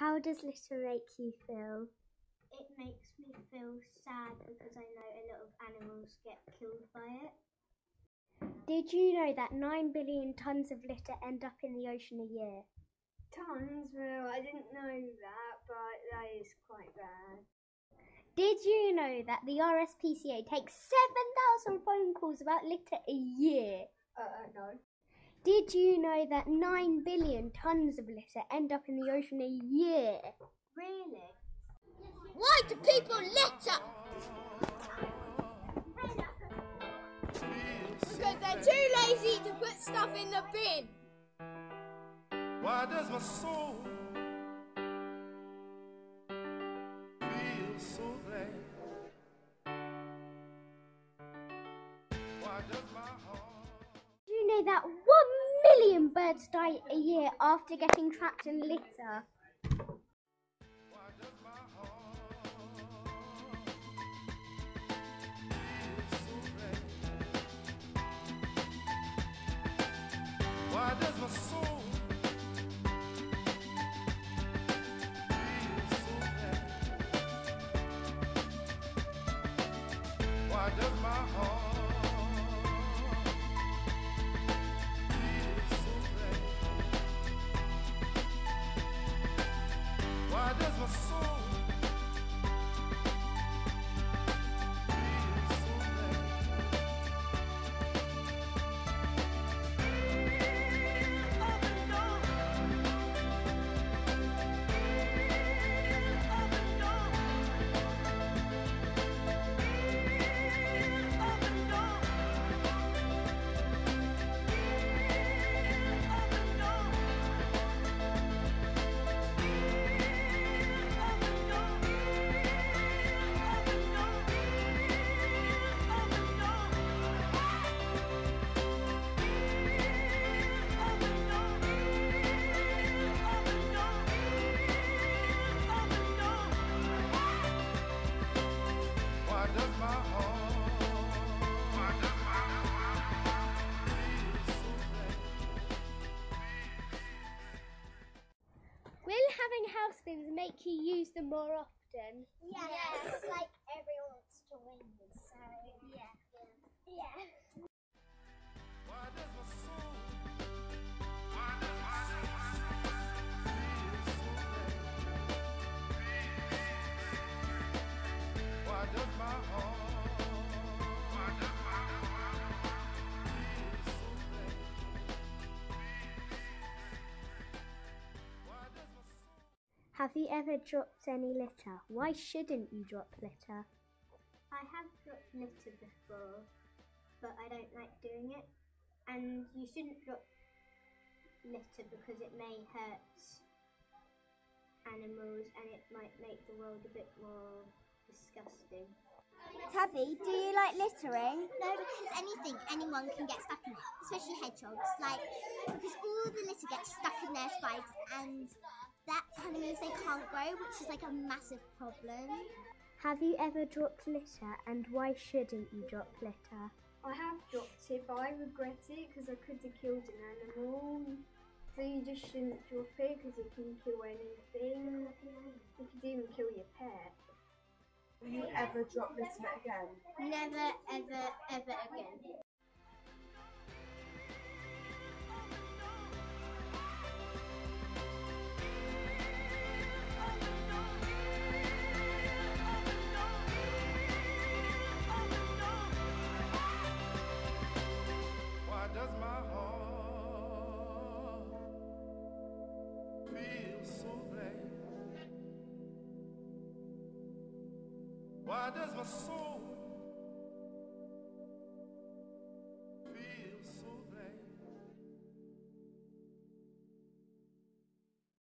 How does litter make you feel? It makes me feel sad because I know a lot of animals get killed by it. Did you know that 9 billion tons of litter end up in the ocean a year? Tons? Well, I didn't know that, but that is quite bad. Did you know that the RSPCA takes 7,000 phone calls about litter a year? Uh, no. Did you know that 9 billion tons of litter end up in the ocean a year? Really? Why do people litter? Because they're too lazy to put stuff in the bin. Why does my soul feel so glad? Why does my heart Did you know that 1 million birds die a year after getting trapped in litter? Make you use them more often? Yes. yes. Like everyone wants to win, so yeah. Yeah. Why Have you ever dropped any litter? Why shouldn't you drop litter? I have dropped litter before, but I don't like doing it. And you shouldn't drop litter because it may hurt animals and it might make the world a bit more disgusting. Tabby, do you like littering? No, because anything, anyone can get stuck in it, especially hedgehogs. Like, because all the litter gets stuck in their spikes, and that kind of means they can't grow, which is like a massive problem. Have you ever dropped litter and why shouldn't you drop litter? I have dropped it, but I regret it because I could have killed an animal. So you just shouldn't drop it because it can kill anything. It could even kill your pet. Will you ever drop litter again? Never, ever, ever again. Why does my soul